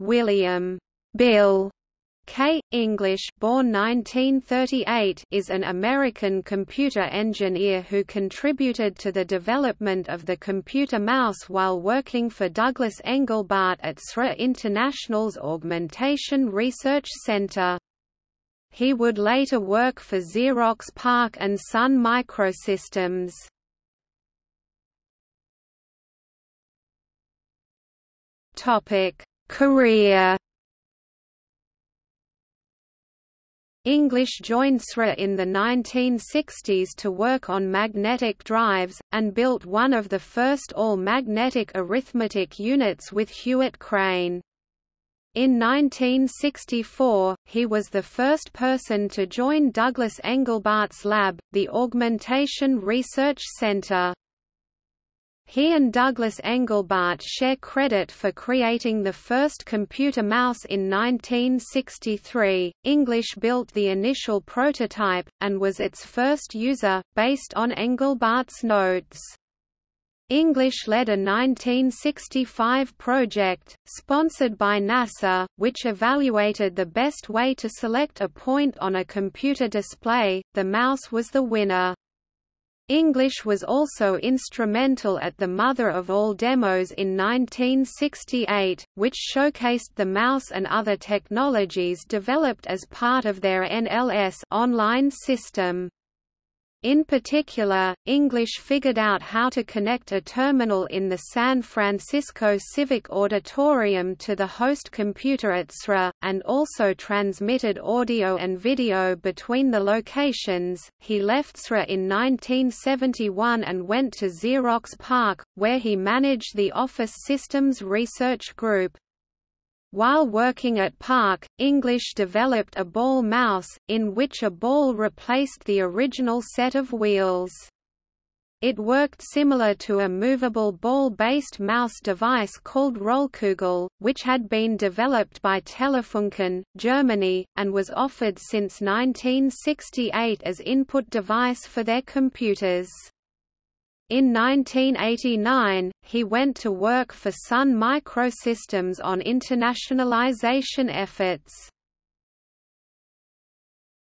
William Bill K. English born 1938 is an American computer engineer who contributed to the development of the computer mouse while working for Douglas Engelbart at SRI International's Augmentation Research Center. He would later work for Xerox PARC and Sun Microsystems. Career English joined SRI in the 1960s to work on magnetic drives, and built one of the first all-magnetic arithmetic units with Hewitt Crane. In 1964, he was the first person to join Douglas Engelbart's lab, the Augmentation Research Center. He and Douglas Engelbart share credit for creating the first computer mouse in 1963. English built the initial prototype, and was its first user, based on Engelbart's notes. English led a 1965 project, sponsored by NASA, which evaluated the best way to select a point on a computer display. The mouse was the winner. English was also instrumental at the Mother of All demos in 1968, which showcased the mouse and other technologies developed as part of their NLS online system. In particular, English figured out how to connect a terminal in the San Francisco Civic Auditorium to the host computer at SRI, and also transmitted audio and video between the locations. He left SRI in 1971 and went to Xerox PARC, where he managed the Office Systems Research Group. While working at PARC, English developed a ball mouse, in which a ball replaced the original set of wheels. It worked similar to a movable ball-based mouse device called Rollkugel, which had been developed by Telefunken, Germany, and was offered since 1968 as input device for their computers. In 1989, he went to work for Sun Microsystems on internationalization efforts.